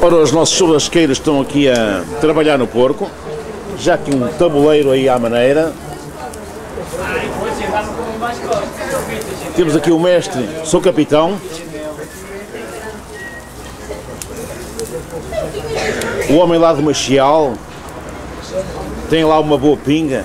Ora, os nossos churrasqueiros estão aqui a trabalhar no porco. Já aqui um tabuleiro aí à maneira. Temos aqui o mestre, sou capitão. O homem lá do Machial. Tem lá uma boa pinga.